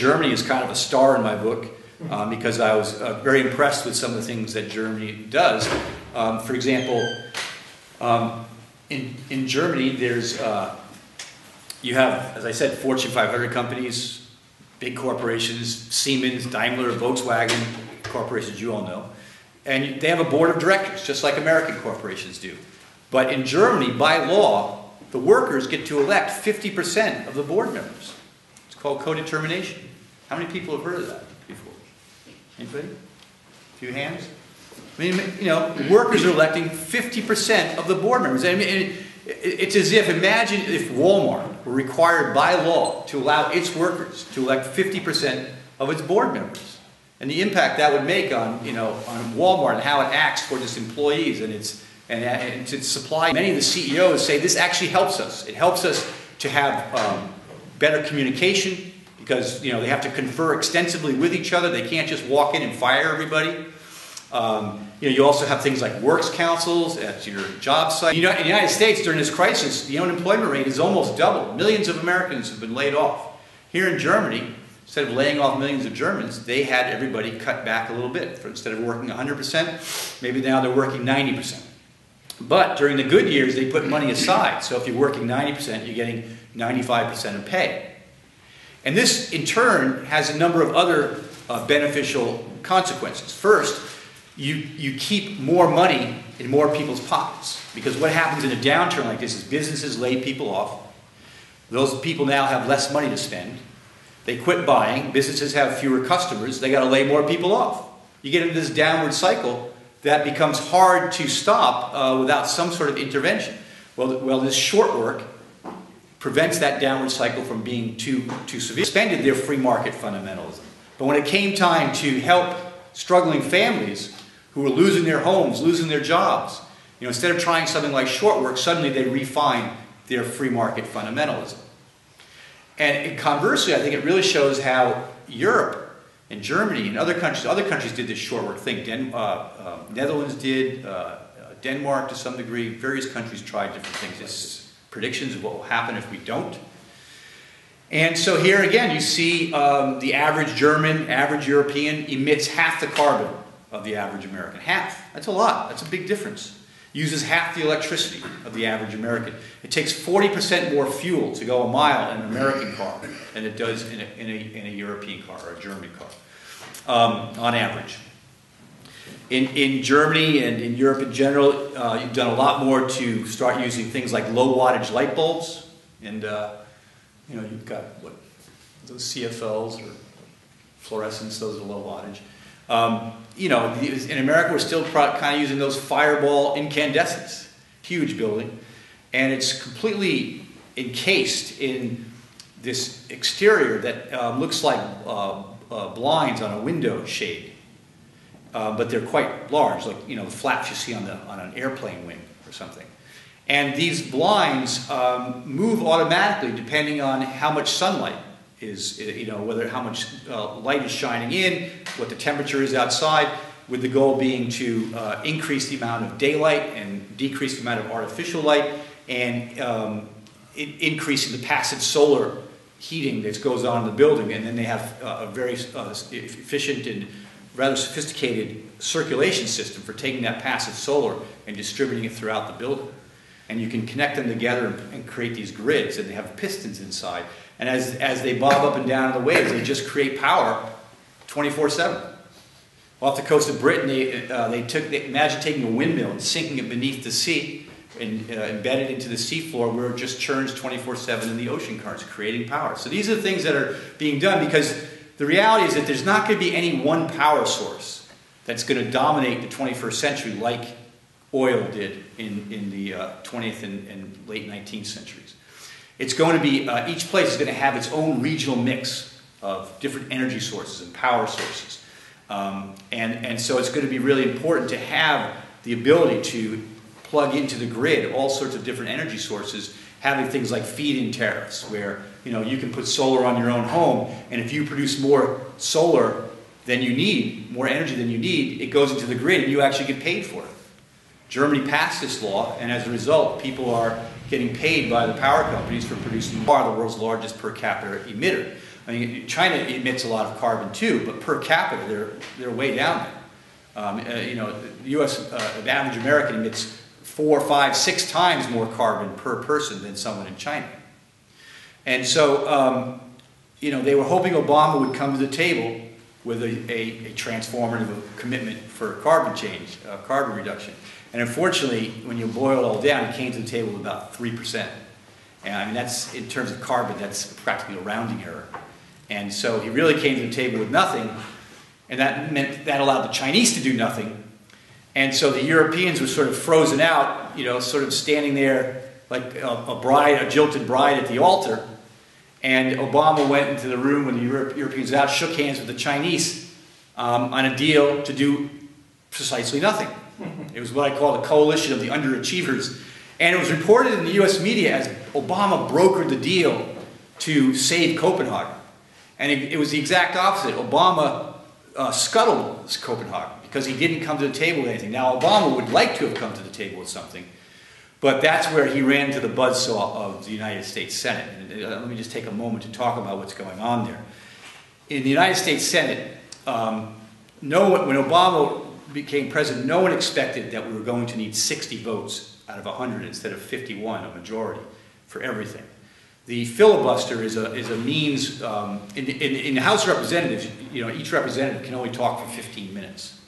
Germany is kind of a star in my book um, because I was uh, very impressed with some of the things that Germany does. Um, for example, um, in, in Germany, there's, uh, you have, as I said, Fortune 500 companies, big corporations, Siemens, Daimler, Volkswagen, corporations you all know. And they have a board of directors, just like American corporations do. But in Germany, by law, the workers get to elect 50% of the board members. It's called co-determination. How many people have heard of that before? Anybody? A few hands? I mean, you know, workers are electing 50% of the board members. I mean, it's as if, imagine if Walmart were required by law to allow its workers to elect 50% of its board members. And the impact that would make on, you know, on Walmart and how it acts towards its employees and its, and, and its supply. Many of the CEOs say this actually helps us. It helps us to have um, better communication because, you know, they have to confer extensively with each other. They can't just walk in and fire everybody. Um, you know, you also have things like works councils at your job site. You know, in the United States during this crisis, the unemployment rate is almost doubled. Millions of Americans have been laid off. Here in Germany, instead of laying off millions of Germans, they had everybody cut back a little bit. For instead of working 100%, maybe now they're working 90%. But during the good years, they put money aside. So if you're working 90%, you're getting 95% of pay. And this, in turn, has a number of other uh, beneficial consequences. First, you, you keep more money in more people's pockets. Because what happens in a downturn like this is businesses lay people off. Those people now have less money to spend. They quit buying. Businesses have fewer customers. They got to lay more people off. You get into this downward cycle that becomes hard to stop uh, without some sort of intervention. Well, well, this short work prevents that downward cycle from being too, too severe. Suspended their free market fundamentalism. But when it came time to help struggling families, who were losing their homes, losing their jobs. You know, instead of trying something like short work, suddenly they refine their free market fundamentalism. And conversely, I think it really shows how Europe and Germany and other countries, other countries did this short work thing. Den, uh, uh, Netherlands did, uh, Denmark to some degree, various countries tried different things. It's predictions of what will happen if we don't. And so here again, you see um, the average German, average European emits half the carbon of the average American. Half. That's a lot. That's a big difference. Uses half the electricity of the average American. It takes 40% more fuel to go a mile in an American car than it does in a, in a, in a European car or a German car, um, on average. In, in Germany and in Europe in general, uh, you've done a lot more to start using things like low wattage light bulbs. And, uh, you know, you've got what, those CFLs or fluorescents, those are low wattage. Um, you know, in America, we're still kind of using those fireball incandescents, huge building, and it's completely encased in this exterior that um, looks like uh, uh, blinds on a window shade, uh, but they're quite large, like you know the flaps you see on the on an airplane wing or something. And these blinds um, move automatically depending on how much sunlight is, you know, whether how much uh, light is shining in, what the temperature is outside, with the goal being to uh, increase the amount of daylight and decrease the amount of artificial light and um, increasing the passive solar heating that goes on in the building. And then they have uh, a very uh, efficient and rather sophisticated circulation system for taking that passive solar and distributing it throughout the building. And you can connect them together and, create these grids, and they have pistons inside. And as, as they bob up and down in the waves, they just create power 24 7. Off the coast of Britain, they, uh, they took, they, imagine taking a windmill and sinking it beneath the sea and uh, embedded into the seafloor where it just churns 24 7 in the ocean currents, creating power. So these are the things that are being done because the reality is that there's not going to be any one power source that's going to dominate the 21st century like oil did in, in the uh, 20th and, and late 19th centuries. It's going to be, uh, each place is going to have its own regional mix of different energy sources and power sources. Um, and, and so it's going to be really important to have the ability to plug into the grid all sorts of different energy sources, having things like feed-in tariffs, where you know you can put solar on your own home, and if you produce more solar than you need, more energy than you need, it goes into the grid, and you actually get paid for it. Germany passed this law, and as a result, people are getting paid by the power companies for producing more, the world's largest per capita emitter. I mean, China emits a lot of carbon too, but per capita, they're, they're way down there. Um, uh, you know, the U.S. Uh, the average American emits four, five, six times more carbon per person than someone in China. And so, um, you know, they were hoping Obama would come to the table with a, a, a transformative commitment for carbon change, uh, carbon reduction. And unfortunately, when you boil it all down, he came to the table with about 3%. And I mean, that's, in terms of carbon, that's practically a rounding error. And so he really came to the table with nothing, and that meant that allowed the Chinese to do nothing. And so the Europeans were sort of frozen out, you know, sort of standing there like a, a bride, a jilted bride at the altar. And Obama went into the room when the Euro Europeans out, shook hands with the Chinese um, on a deal to do precisely nothing. It was what I call the coalition of the underachievers. And it was reported in the US media as Obama brokered the deal to save Copenhagen. And it, it was the exact opposite. Obama uh, scuttled Copenhagen because he didn't come to the table with anything. Now, Obama would like to have come to the table with something, but that's where he ran to the buzzsaw of the United States Senate. And, uh, let me just take a moment to talk about what's going on there. In the United States Senate, um, no one, when Obama became president, no one expected that we were going to need 60 votes out of 100 instead of 51, a majority, for everything. The filibuster is a, is a means, um, in, in, in the House of Representatives, you know, each representative can only talk for 15 minutes.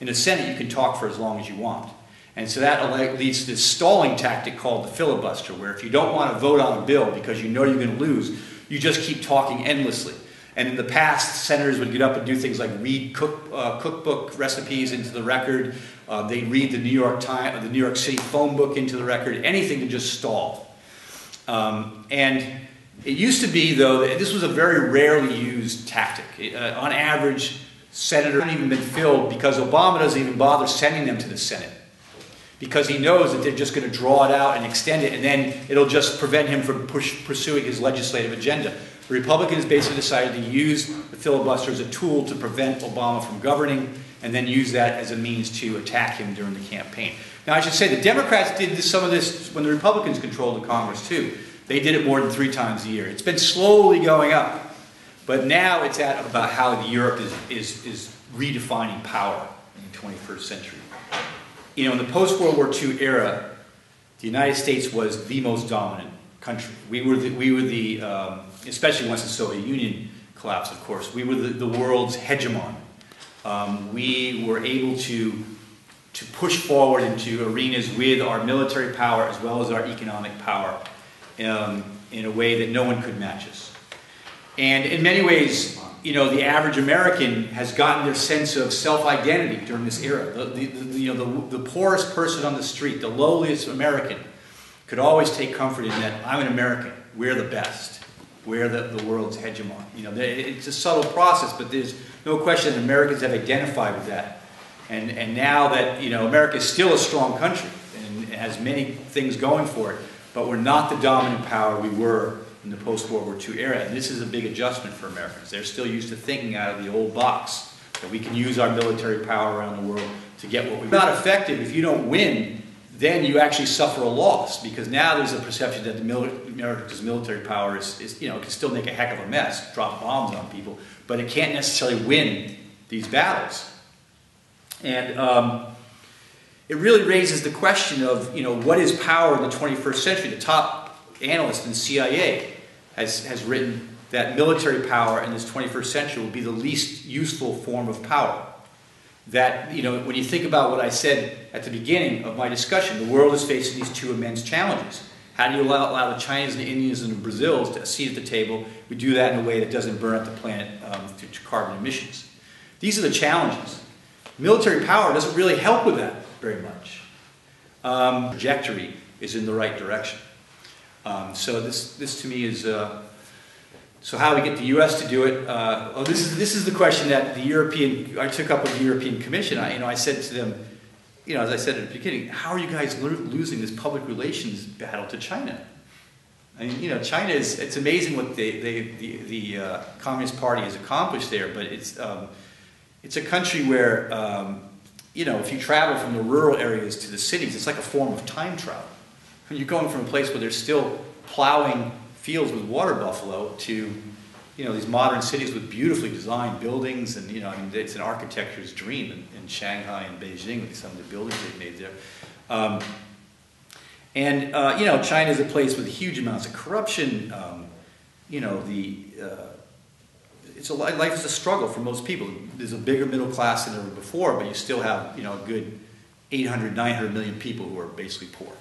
In the Senate, you can talk for as long as you want. And so that leads to this stalling tactic called the filibuster, where if you don't want to vote on a bill because you know you're going to lose, you just keep talking endlessly. And in the past, senators would get up and do things like read cook, uh, cookbook recipes into the record. Uh, they'd read the New York Times, the New York City phone book into the record. Anything to just stall. Um, and it used to be, though, that this was a very rarely used tactic. Uh, on average, senators haven't even been filled because Obama doesn't even bother sending them to the Senate because he knows that they're just going to draw it out and extend it, and then it'll just prevent him from push, pursuing his legislative agenda. The Republicans basically decided to use the filibuster as a tool to prevent Obama from governing and then use that as a means to attack him during the campaign. Now, I should say the Democrats did this, some of this when the Republicans controlled the Congress, too. They did it more than three times a year. It's been slowly going up, but now it's at about how Europe is, is, is redefining power in the 21st century. You know, in the post World War II era, the United States was the most dominant country. We were the, we were the um, especially once the Soviet Union collapsed, of course, we were the, the world's hegemon. Um, we were able to to push forward into arenas with our military power as well as our economic power um, in a way that no one could match us. And in many ways, you know, the average American has gotten their sense of self-identity during this era. The, the, the, you know, the, the poorest person on the street, the lowliest American, could always take comfort in that I'm an American. We're the best. We're the, the world's hegemon. You know, it's a subtle process, but there's no question that Americans have identified with that and, and now that, you know, America is still a strong country and has many things going for it, but we're not the dominant power we were in the post-World War II era. And this is a big adjustment for Americans. They're still used to thinking out of the old box, that we can use our military power around the world to get what we want. Not effective if you don't win, then you actually suffer a loss because now there's a perception that the America's military power is, is, you know, can still make a heck of a mess, drop bombs on people, but it can't necessarily win these battles. And um, it really raises the question of, you know, what is power in the 21st century? The top analyst in CIA has, has written that military power in this 21st century will be the least useful form of power. That, you know, when you think about what I said at the beginning of my discussion, the world is facing these two immense challenges. How do you allow, allow the Chinese and the Indians and the Brazils to seat at the table? We do that in a way that doesn't burn up the planet um, through carbon emissions. These are the challenges. Military power doesn't really help with that very much. Um, trajectory is in the right direction. Um, so this, this to me is, uh, so how we get the U.S. to do it? Uh, oh, this is this is the question that the European I took up with the European Commission. I, you know, I said to them, you know, as I said at the beginning, how are you guys lo losing this public relations battle to China? I mean, you know, China is, it's amazing what they, they, the, the uh, Communist Party has accomplished there, but it's, um, it's a country where, um, you know, if you travel from the rural areas to the cities, it's like a form of time travel. You're going from a place where they're still plowing fields with water buffalo to, you know, these modern cities with beautifully designed buildings, and you know, I mean, it's an architecture's dream in, in Shanghai and Beijing with some of the buildings they've made there. Um, and uh, you know, China is a place with huge amounts of corruption. Um, you know, the uh, it's a life is a struggle for most people. There's a bigger middle class than ever before, but you still have you know a good 800, 900 million people who are basically poor.